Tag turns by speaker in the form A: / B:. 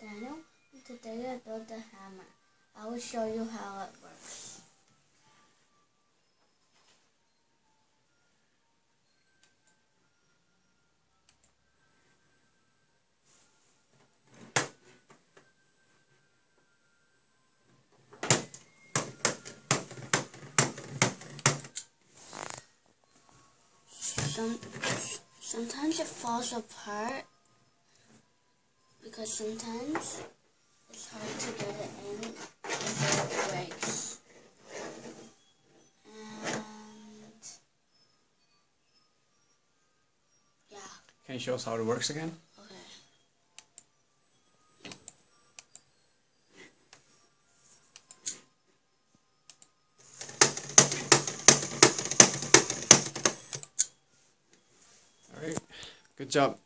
A: Daniel and today I built a hammer. I will show you how it works. Some, sometimes it falls apart because sometimes it's hard to get it in before it breaks. And yeah,
B: Can you show us how it works again? Good job.